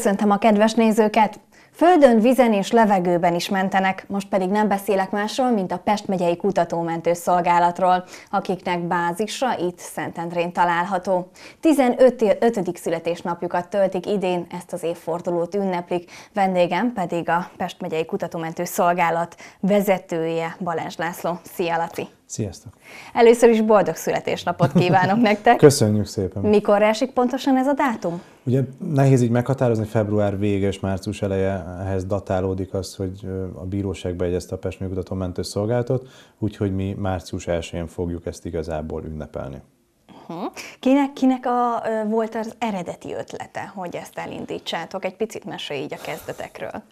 Köszöntöm a kedves nézőket! Földön, vízen és levegőben is mentenek, most pedig nem beszélek másról, mint a Pest megyei kutatómentő szolgálatról, akiknek bázisa itt Szentendrén található. 15. 5. születésnapjukat töltik idén, ezt az évfordulót ünneplik, vendégem pedig a Pest megyei kutatómentő szolgálat vezetője Balázs László. Szia Laci! Sziasztok! Először is boldog születésnapot kívánok nektek! Köszönjük szépen! Mikor esik pontosan ez a dátum? Ugye nehéz így meghatározni, február vége és március eleje ehhez datálódik az, hogy a bíróság beegyezte a Pest Műkutató Mentő Szolgálatot, úgyhogy mi március 1-én fogjuk ezt igazából ünnepelni. Uh-huh. Kinek, kinek a, volt az eredeti ötlete, hogy ezt elindítsátok? Egy picit mesélj így a kezdetekről.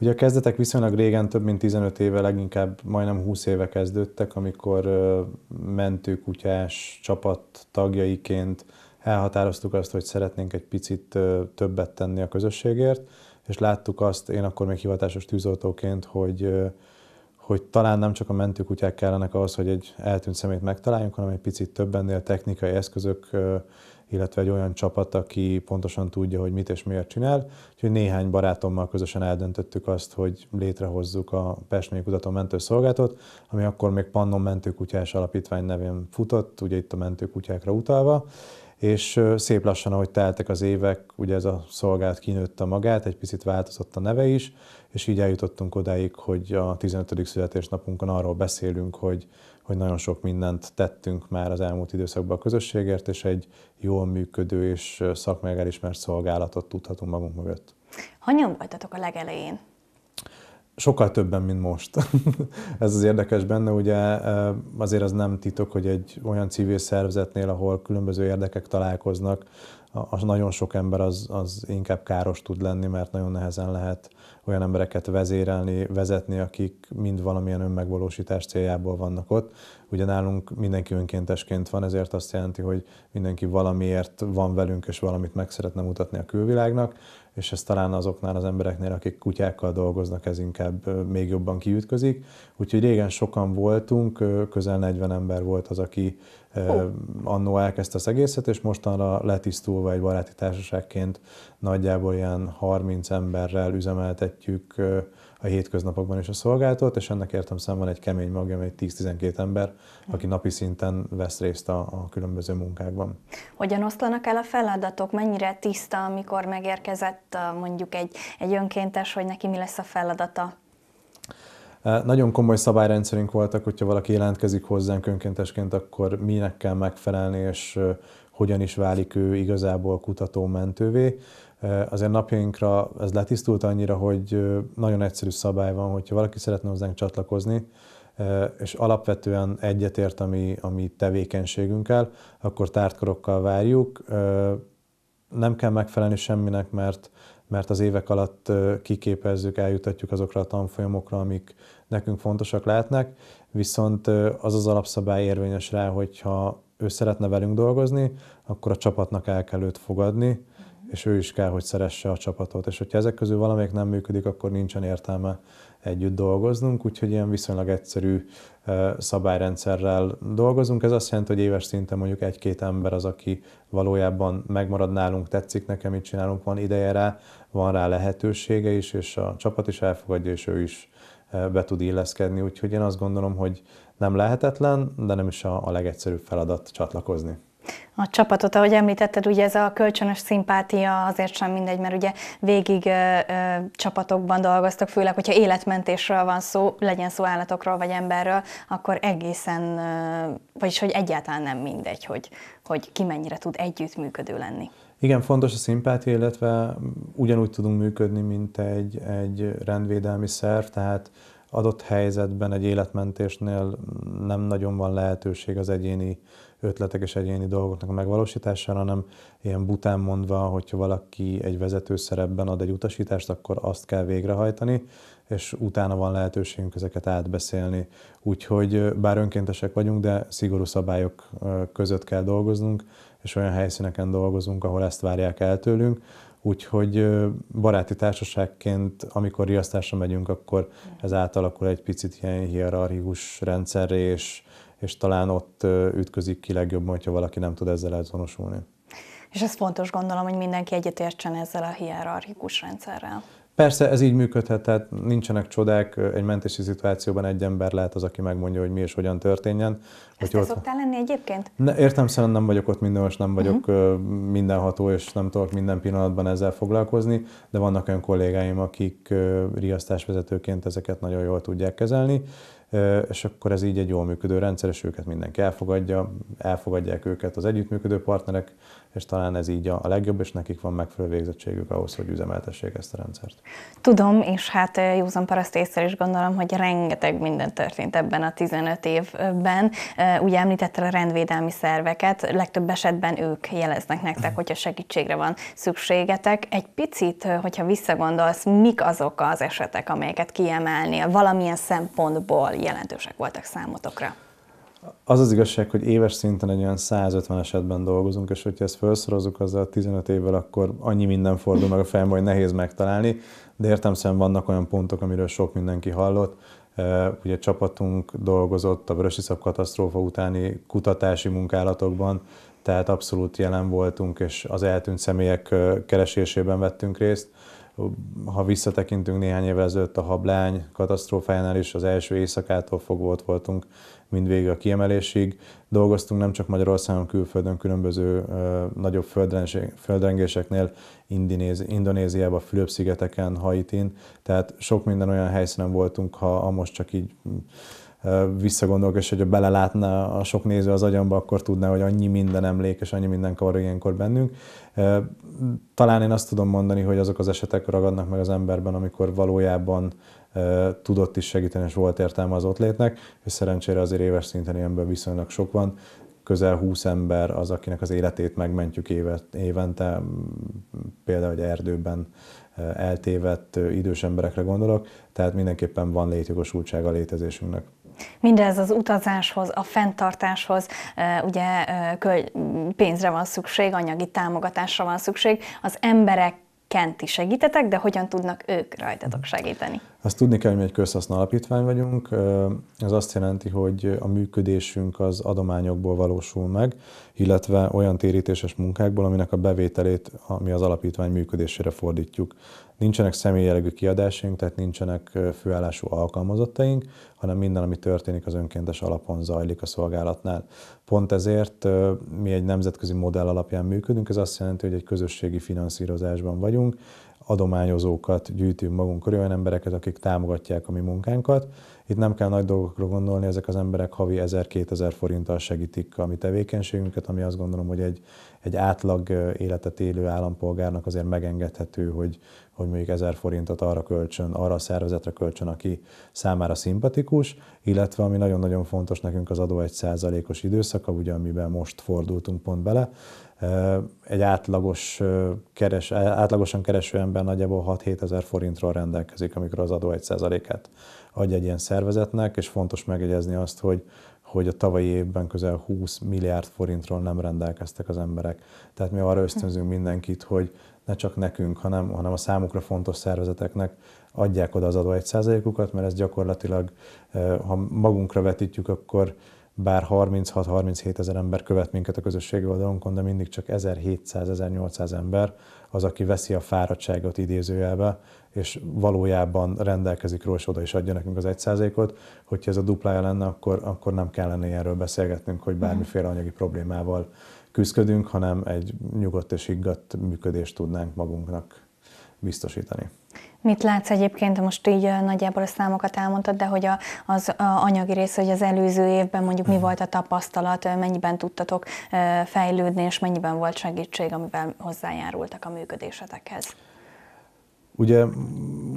Ugye a kezdetek viszonylag régen, több mint 15 éve, leginkább majdnem 20 éve kezdődtek, amikor mentőkutyás csapat tagjaiként elhatároztuk azt, hogy szeretnénk egy picit többet tenni a közösségért, és láttuk azt, én akkor még hivatásos tűzoltóként, hogy, hogy talán nem csak a mentőkutyák kellenek ahhoz, hogy egy eltűnt szemét megtaláljunk, hanem egy picit több ennél technikai eszközök illetve egy olyan csapat, aki pontosan tudja, hogy mit és miért csinál. Úgyhogy néhány barátommal közösen eldöntöttük azt, hogy létrehozzuk a Pest Kutató Mentőszolgálatot, ami akkor még Pannon Mentőkutyás Alapítvány nevén futott, ugye itt a mentőkutyákra utalva, és szép lassan, ahogy teltek az évek, ugye ez a szolgálat kinőtte magát, egy picit változott a neve is, és így eljutottunk odáig, hogy a 15. születésnapunkon arról beszélünk, hogy, hogy nagyon sok mindent tettünk már az elmúlt időszakban a közösségért, és egy jól működő és szakmai elismert szolgálatot tudhatunk magunk mögött. Hanyan voltatok a legelején? Sokkal többen, mint most. Ez az érdekes benne, ugye azért az nem titok, hogy egy olyan civil szervezetnél, ahol különböző érdekek találkoznak, az nagyon sok ember az, az inkább káros tud lenni, mert nagyon nehezen lehet olyan embereket vezérelni, vezetni, akik mind valamilyen önmegvalósítás céljából vannak ott. Ugye nálunk mindenki önkéntesként van, ezért azt jelenti, hogy mindenki valamiért van velünk, és valamit meg szeretne mutatni a külvilágnak, és ez talán azoknál az embereknél, akik kutyákkal dolgoznak, ez inkább még jobban kiütközik. Úgyhogy régen sokan voltunk, közel 40 ember volt az, aki oh. annó elkezdte az egészet, és mostanra letisztulva egy baráti társaságként nagyjából ilyen 30 emberrel üzemeltetjük a hétköznapokban is a szolgáltat, és ennek értem van egy kemény magja, egy 10-12 ember, aki napi szinten vesz részt a, a különböző munkákban. Hogyan oszlanak el a feladatok? Mennyire tiszta, amikor megérkezett mondjuk egy, egy önkéntes, hogy neki mi lesz a feladata? Nagyon komoly szabályrendszerünk voltak, hogyha valaki jelentkezik hozzánk önkéntesként, akkor minek kell megfelelni, és hogyan is válik ő igazából kutató mentővé. Azért napjainkra ez letisztult annyira, hogy nagyon egyszerű szabály van, hogyha valaki szeretne hozzánk csatlakozni, és alapvetően egyetért a mi, a mi tevékenységünkkel, akkor tártkorokkal várjuk. Nem kell megfelelni semminek, mert, mert az évek alatt kiképezzük, eljutatjuk azokra a tanfolyamokra, amik nekünk fontosak lehetnek, viszont az az alapszabály érvényes rá, hogyha ő szeretne velünk dolgozni, akkor a csapatnak el kell őt fogadni, és ő is kell, hogy szeresse a csapatot. És hogyha ezek közül valamelyik nem működik, akkor nincsen értelme együtt dolgoznunk, úgyhogy ilyen viszonylag egyszerű szabályrendszerrel dolgozunk. Ez azt jelenti, hogy éves szinten mondjuk egy-két ember az, aki valójában megmarad nálunk, tetszik nekem, mit csinálunk, van ideje rá, van rá lehetősége is, és a csapat is elfogadja, és ő is be tud illeszkedni. Úgyhogy én azt gondolom, hogy nem lehetetlen, de nem is a, a legegyszerűbb feladat csatlakozni a csapatot, ahogy említetted, ugye ez a kölcsönös szimpátia azért sem mindegy, mert ugye végig ö, ö, csapatokban dolgoztak, főleg, hogyha életmentésről van szó, legyen szó állatokról vagy emberről, akkor egészen, ö, vagyis hogy egyáltalán nem mindegy, hogy, hogy ki mennyire tud együttműködő lenni. Igen, fontos a szimpátia, illetve ugyanúgy tudunk működni, mint egy, egy rendvédelmi szerv, tehát adott helyzetben egy életmentésnél nem nagyon van lehetőség az egyéni ötletek és egyéni dolgoknak a megvalósítására, hanem ilyen bután mondva, hogyha valaki egy vezető szerepben ad egy utasítást, akkor azt kell végrehajtani, és utána van lehetőségünk ezeket átbeszélni. Úgyhogy bár önkéntesek vagyunk, de szigorú szabályok között kell dolgoznunk, és olyan helyszíneken dolgozunk, ahol ezt várják el tőlünk, Úgyhogy baráti társaságként, amikor riasztásra megyünk, akkor ez átalakul egy picit ilyen hierarchikus rendszerre, és, és talán ott ütközik ki legjobban, hogyha valaki nem tud ezzel azonosulni. És ez fontos gondolom, hogy mindenki egyetértsen ezzel a hierarchikus rendszerrel. Persze ez így működhet, tehát nincsenek csodák, egy mentési szituációban egy ember lehet az, aki megmondja, hogy mi és hogyan történjen. Ezt te ott... szoktál lenni egyébként? Ne, értem szerint nem vagyok ott minden, most nem vagyok uh-huh. mindenható, és nem tudok minden pillanatban ezzel foglalkozni, de vannak olyan kollégáim, akik riasztásvezetőként ezeket nagyon jól tudják kezelni, és akkor ez így egy jól működő rendszer, és őket mindenki elfogadja, elfogadják őket az együttműködő partnerek, és talán ez így a legjobb, és nekik van megfelelő végzettségük ahhoz, hogy üzemeltessék ezt a rendszert. Tudom, és hát józan paraszt észre is gondolom, hogy rengeteg minden történt ebben a 15 évben. Ugye említetted a rendvédelmi szerveket, legtöbb esetben ők jeleznek nektek, hogyha segítségre van szükségetek. Egy picit, hogyha visszagondolsz, mik azok az esetek, amelyeket kiemelnél, valamilyen szempontból jelentősek voltak számotokra? Az az igazság, hogy éves szinten egy olyan 150 esetben dolgozunk, és hogyha ezt felszorozunk azzal a 15 évvel, akkor annyi minden fordul meg a fejembe, hogy nehéz megtalálni, de értem szerint vannak olyan pontok, amiről sok mindenki hallott. Ugye csapatunk dolgozott a Vörösiszap katasztrófa utáni kutatási munkálatokban, tehát abszolút jelen voltunk, és az eltűnt személyek keresésében vettünk részt ha visszatekintünk néhány évvel ezelőtt a hablány katasztrófájánál is, az első éjszakától fogva ott voltunk mindvégig a kiemelésig. Dolgoztunk nem csak Magyarországon, külföldön, különböző ö, nagyobb földrengéseknél, Indinézi, Indonéziában, Fülöp-szigeteken, Haitin, tehát sok minden olyan helyszínen voltunk, ha, ha most csak így visszagondolok, és hogyha belelátna a sok néző az agyamba, akkor tudná, hogy annyi minden emlék, és annyi minden kavar ilyenkor bennünk. Talán én azt tudom mondani, hogy azok az esetek ragadnak meg az emberben, amikor valójában tudott is segíteni, és volt értelme az ott létnek, és szerencsére azért éves szinten ilyenből viszonylag sok van. Közel 20 ember az, akinek az életét megmentjük évente, például egy erdőben eltévedt idős emberekre gondolok, tehát mindenképpen van létjogosultsága a létezésünknek. Mindez az utazáshoz, a fenntartáshoz ugye pénzre van szükség, anyagi támogatásra van szükség. Az emberek kenti segítetek, de hogyan tudnak ők rajtatok segíteni? Azt tudni kell, hogy mi egy közhasznú alapítvány vagyunk. Ez azt jelenti, hogy a működésünk az adományokból valósul meg, illetve olyan térítéses munkákból, aminek a bevételét mi az alapítvány működésére fordítjuk. Nincsenek személyjellegű kiadásaink, tehát nincsenek főállású alkalmazottaink, hanem minden, ami történik, az önkéntes alapon zajlik a szolgálatnál. Pont ezért mi egy nemzetközi modell alapján működünk, ez azt jelenti, hogy egy közösségi finanszírozásban vagyunk, adományozókat gyűjtünk magunk körül, olyan embereket, akik támogatják a mi munkánkat. Itt nem kell nagy dolgokra gondolni, ezek az emberek havi 1000-2000 forinttal segítik a mi tevékenységünket, ami azt gondolom, hogy egy, egy átlag életet élő állampolgárnak azért megengedhető, hogy, hogy mondjuk 1000 forintot arra kölcsön, arra a szervezetre kölcsön, aki számára szimpatikus, illetve ami nagyon-nagyon fontos nekünk az adó 1%-os időszaka, ugye amiben most fordultunk pont bele, egy átlagos keres, átlagosan kereső ember nagyjából 6-7 ezer forintról rendelkezik, amikor az adó 1%-át adja egy ilyen szervezetnek, és fontos megjegyezni azt, hogy hogy a tavalyi évben közel 20 milliárd forintról nem rendelkeztek az emberek. Tehát mi arra ösztönzünk mindenkit, hogy ne csak nekünk, hanem, hanem a számukra fontos szervezeteknek adják oda az adó 1%-ukat, mert ez gyakorlatilag, ha magunkra vetítjük, akkor bár 36-37 ezer ember követ minket a közösségi oldalunkon, de mindig csak 1700-1800 ember az, aki veszi a fáradtságot idézőjelbe, és valójában rendelkezik róla, és oda is adja nekünk az 1%-ot. Hogyha ez a duplája lenne, akkor, akkor nem kellene erről beszélgetnünk, hogy bármiféle anyagi problémával küzdködünk, hanem egy nyugodt és higgadt működést tudnánk magunknak biztosítani. Mit látsz egyébként, most így nagyjából a számokat elmondtad, de hogy a, az a anyagi rész, hogy az előző évben mondjuk mi mhm. volt a tapasztalat, mennyiben tudtatok fejlődni, és mennyiben volt segítség, amivel hozzájárultak a működésetekhez? Ugye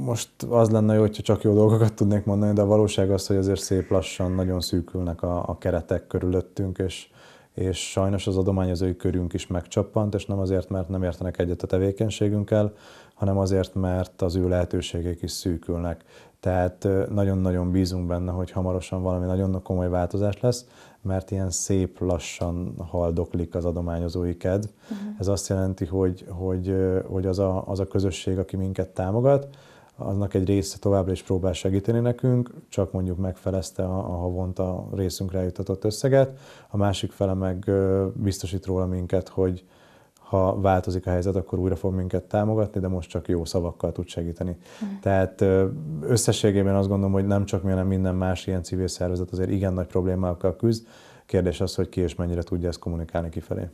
most az lenne jó, hogyha csak jó dolgokat tudnék mondani, de a valóság az, hogy azért szép lassan nagyon szűkülnek a, a keretek körülöttünk, és, és sajnos az adományozói körünk is megcsappant, és nem azért, mert nem értenek egyet a tevékenységünkkel, hanem azért, mert az ő lehetőségek is szűkülnek. Tehát nagyon-nagyon bízunk benne, hogy hamarosan valami nagyon komoly változás lesz, mert ilyen szép lassan haldoklik az adományozói kedv. Uh-huh. Ez azt jelenti, hogy, hogy, hogy az, a, az a közösség, aki minket támogat, annak egy része továbbra is próbál segíteni nekünk, csak mondjuk megfelezte a, a havonta részünkre jutatott összeget, a másik fele meg biztosít róla minket, hogy, ha változik a helyzet, akkor újra fog minket támogatni, de most csak jó szavakkal tud segíteni. Mm. Tehát összességében azt gondolom, hogy nem csak mi, hanem minden más ilyen civil szervezet azért igen nagy problémákkal küzd. Kérdés az, hogy ki és mennyire tudja ezt kommunikálni kifelé.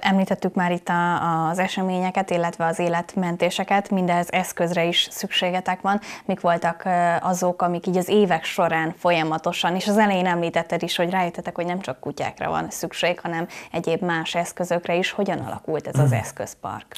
Említettük már itt a, az eseményeket, illetve az életmentéseket, mindez eszközre is szükségetek van. Mik voltak azok, amik így az évek során folyamatosan, és az elején említetted is, hogy rájöttetek, hogy nem csak kutyákra van szükség, hanem egyéb más eszközökre is. Hogyan alakult ez az eszközpark?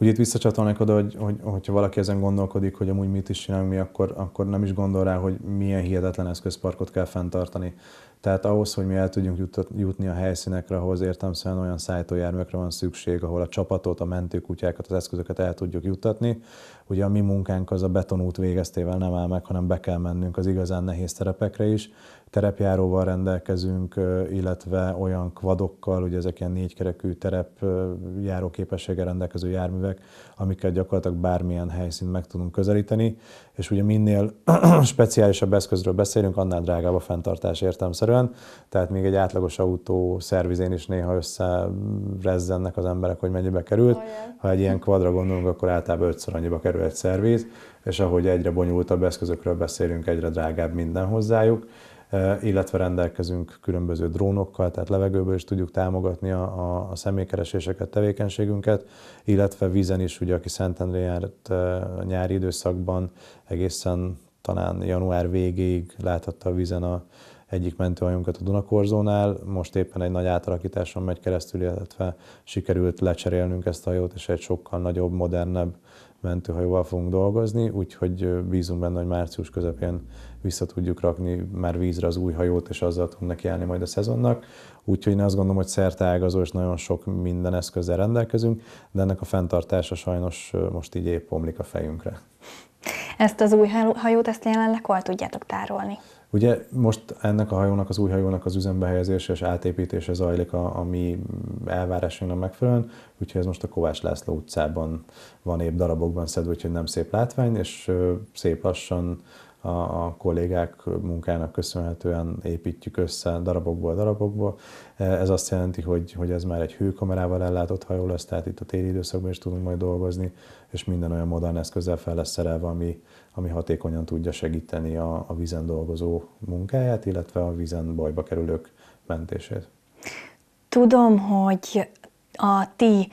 Ugye itt visszacsatolnék oda, hogy, hogy, hogyha valaki ezen gondolkodik, hogy amúgy mit is csinálunk mi, akkor, akkor nem is gondol rá, hogy milyen hihetetlen eszközparkot kell fenntartani. Tehát ahhoz, hogy mi el tudjunk jutni a helyszínekre, ahhoz értelmszerűen olyan szállítójárművekre van szükség, ahol a csapatot, a mentőkutyákat, az eszközöket el tudjuk juttatni. Ugye a mi munkánk az a betonút végeztével nem áll meg, hanem be kell mennünk az igazán nehéz terepekre is, terepjáróval rendelkezünk, illetve olyan kvadokkal, ugye ezek ilyen négykerekű terepjáró képességgel rendelkező járművek, amiket gyakorlatilag bármilyen helyszínt meg tudunk közelíteni, és ugye minél speciálisabb eszközről beszélünk, annál drágább a fenntartás értelmszerűen, tehát még egy átlagos autó szervizén is néha összerezzennek az emberek, hogy mennyibe került. Ha egy ilyen kvadra gondolunk, akkor általában ötször annyiba kerül egy szerviz, és ahogy egyre bonyolultabb eszközökről beszélünk, egyre drágább minden hozzájuk illetve rendelkezünk különböző drónokkal, tehát levegőből is tudjuk támogatni a, a, a személykereséseket, tevékenységünket, illetve vízen is, ugye aki Szentendrén járt nyári időszakban, egészen talán január végéig láthatta a vízen a egyik mentőhajónkat a Dunakorzónál, most éppen egy nagy átalakításon megy keresztül, illetve sikerült lecserélnünk ezt a hajót, és egy sokkal nagyobb, modernebb mentőhajóval fogunk dolgozni, úgyhogy bízunk benne, hogy március közepén vissza tudjuk rakni már vízre az új hajót, és azzal tudunk nekiállni majd a szezonnak. Úgyhogy én azt gondolom, hogy ágazó és nagyon sok minden eszközzel rendelkezünk, de ennek a fenntartása sajnos most így épp omlik a fejünkre. Ezt az új hajót, ezt jelenleg hol tudjátok tárolni? Ugye most ennek a hajónak, az új hajónak az üzembe helyezése és átépítése zajlik a, a mi elvárásunknak megfelelően, úgyhogy ez most a Kovács László utcában van épp darabokban szedve, úgyhogy nem szép látvány, és szép lassan a, a kollégák munkának köszönhetően építjük össze darabokból darabokból. Ez azt jelenti, hogy, hogy ez már egy hőkamerával ellátott hajó lesz, tehát itt a téli időszakban is tudunk majd dolgozni, és minden olyan modern eszközzel fel lesz szerelve, ami, ami hatékonyan tudja segíteni a, a vízen dolgozó munkáját, illetve a vízen bajba kerülők mentését. Tudom, hogy a ti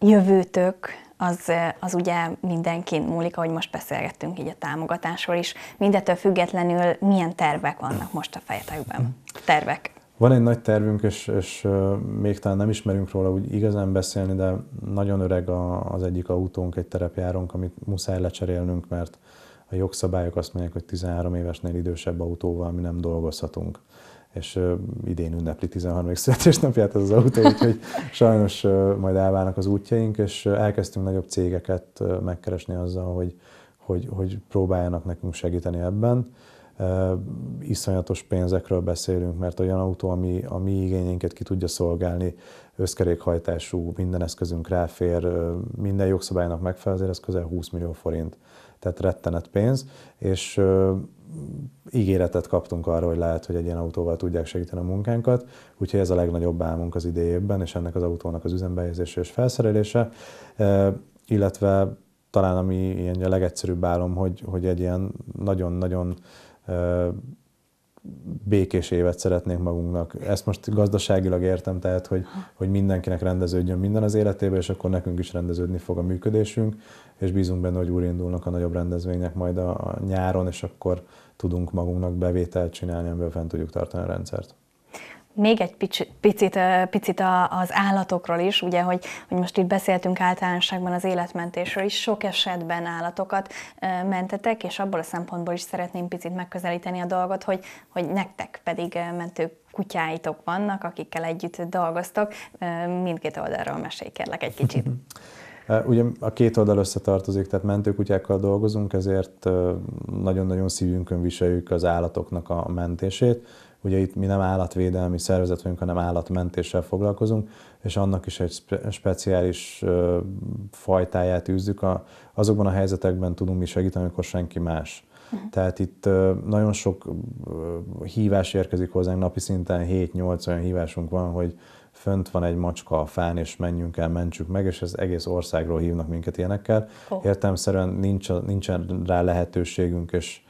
jövőtök az, az ugye mindenkin múlik, ahogy most beszélgettünk így a támogatásról is. Mindettől függetlenül milyen tervek vannak most a fejetekben? Tervek. Van egy nagy tervünk, és, és még talán nem ismerünk róla úgy igazán beszélni, de nagyon öreg a, az egyik autónk, egy terepjárónk, amit muszáj lecserélnünk, mert a jogszabályok azt mondják, hogy 13 évesnél idősebb autóval mi nem dolgozhatunk és idén ünnepli 13. születésnapját ez az autó, úgyhogy sajnos majd elválnak az útjaink, és elkezdtünk nagyobb cégeket megkeresni azzal, hogy, hogy, hogy próbáljanak nekünk segíteni ebben. Iszonyatos pénzekről beszélünk, mert olyan autó, ami a mi igényeinket ki tudja szolgálni, összkerékhajtású, minden eszközünk ráfér, minden jogszabálynak megfelel, azért ez közel 20 millió forint tehát rettenet pénz, és ígéretet kaptunk arra, hogy lehet, hogy egy ilyen autóval tudják segíteni a munkánkat, úgyhogy ez a legnagyobb álmunk az idejében, és ennek az autónak az üzembehelyezése és felszerelése, illetve talán ami ilyen a legegyszerűbb álom, hogy, hogy egy ilyen nagyon-nagyon békés évet szeretnénk magunknak. Ezt most gazdaságilag értem, tehát, hogy, hogy mindenkinek rendeződjön minden az életében, és akkor nekünk is rendeződni fog a működésünk, és bízunk benne, hogy újraindulnak a nagyobb rendezvények majd a, a nyáron, és akkor tudunk magunknak bevételt csinálni, amivel fent tudjuk tartani a rendszert. Még egy picit, picit, picit az állatokról is, ugye, hogy, hogy most itt beszéltünk általánosságban az életmentésről is, sok esetben állatokat mentetek, és abból a szempontból is szeretném picit megközelíteni a dolgot, hogy, hogy nektek pedig mentő kutyáitok vannak, akikkel együtt dolgoztok. Mindkét oldalról mesélj kérlek egy kicsit. Ugye a két oldal összetartozik, tehát mentőkutyákkal dolgozunk, ezért nagyon-nagyon szívünkön viseljük az állatoknak a mentését. Ugye itt mi nem állatvédelmi szervezet vagyunk, hanem állatmentéssel foglalkozunk, és annak is egy spe- speciális fajtáját űzzük. Azokban a helyzetekben tudunk mi segíteni, amikor senki más Uh-huh. Tehát itt nagyon sok hívás érkezik hozzánk, napi szinten 7-8 olyan hívásunk van, hogy fönt van egy macska a fán, és menjünk el, mentsük meg, és ez egész országról hívnak minket ilyenekkel. Oh. Értelmszerűen nincs, nincsen rá lehetőségünk, és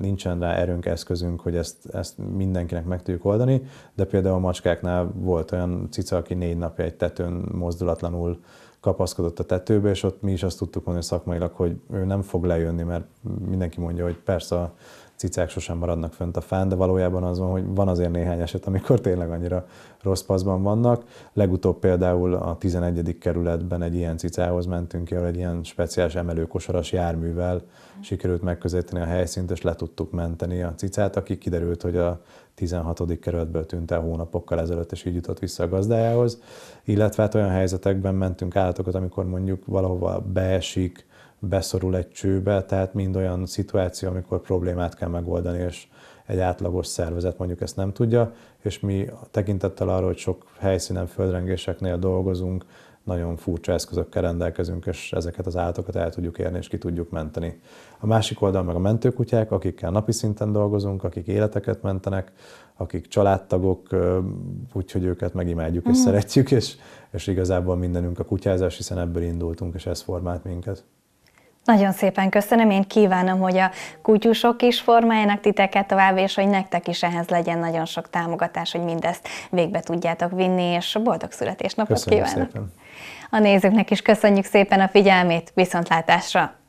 nincsen rá erőnk, eszközünk, hogy ezt, ezt mindenkinek meg tudjuk oldani, de például a macskáknál volt olyan cica, aki négy napja egy tetőn mozdulatlanul kapaszkodott a tetőbe, és ott mi is azt tudtuk mondani szakmailag, hogy ő nem fog lejönni, mert mindenki mondja, hogy persze a cicák sosem maradnak fönt a fán, de valójában az van, hogy van azért néhány eset, amikor tényleg annyira rossz paszban vannak. Legutóbb például a 11. kerületben egy ilyen cicához mentünk ki, ahol egy ilyen speciális emelőkosaras járművel sikerült megközelíteni a helyszínt, és le tudtuk menteni a cicát, aki kiderült, hogy a 16. kerületből tűnt el hónapokkal ezelőtt, és így jutott vissza a gazdájához. Illetve hát olyan helyzetekben mentünk állatokat, amikor mondjuk valahova beesik, beszorul egy csőbe, tehát mind olyan szituáció, amikor problémát kell megoldani, és egy átlagos szervezet mondjuk ezt nem tudja, és mi tekintettel arra, hogy sok helyszínen, földrengéseknél dolgozunk, nagyon furcsa eszközökkel rendelkezünk, és ezeket az állatokat el tudjuk érni, és ki tudjuk menteni. A másik oldal meg a mentőkutyák, akikkel napi szinten dolgozunk, akik életeket mentenek, akik családtagok, úgyhogy őket megimádjuk és mm. szeretjük, és, és igazából mindenünk a kutyázás, hiszen ebből indultunk, és ez formált minket. Nagyon szépen köszönöm, én kívánom, hogy a kutyusok is formáljanak titeket tovább, és hogy nektek is ehhez legyen nagyon sok támogatás, hogy mindezt végbe tudjátok vinni, és boldog születésnapot Köszönjük kívánok! Szépen. A nézőknek is köszönjük szépen a figyelmét, viszontlátásra!